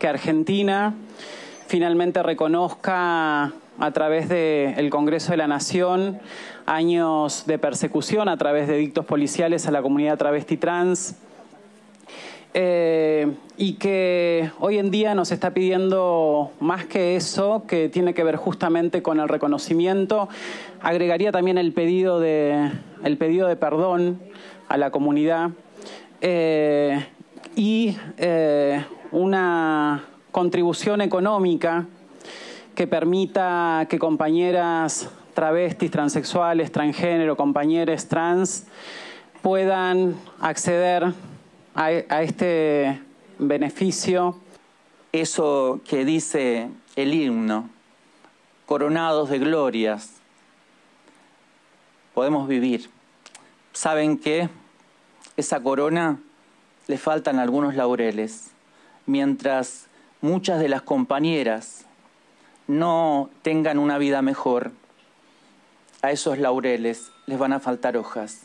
que Argentina finalmente reconozca a través del Congreso de la Nación años de persecución a través de dictos policiales a la comunidad travesti trans. Eh, y que hoy en día nos está pidiendo más que eso, que tiene que ver justamente con el reconocimiento. Agregaría también el pedido de, el pedido de perdón a la comunidad eh, y eh, una contribución económica que permita que compañeras travestis, transexuales, transgénero, compañeros trans puedan acceder a, este beneficio. Eso que dice el himno, coronados de glorias, podemos vivir. ¿Saben que Esa corona le faltan algunos laureles, mientras muchas de las compañeras no tengan una vida mejor, a esos laureles les van a faltar hojas.